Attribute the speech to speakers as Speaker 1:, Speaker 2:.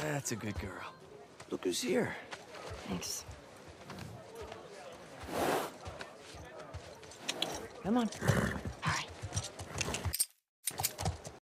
Speaker 1: That's a good girl. Look who's here.
Speaker 2: Thanks. Come on.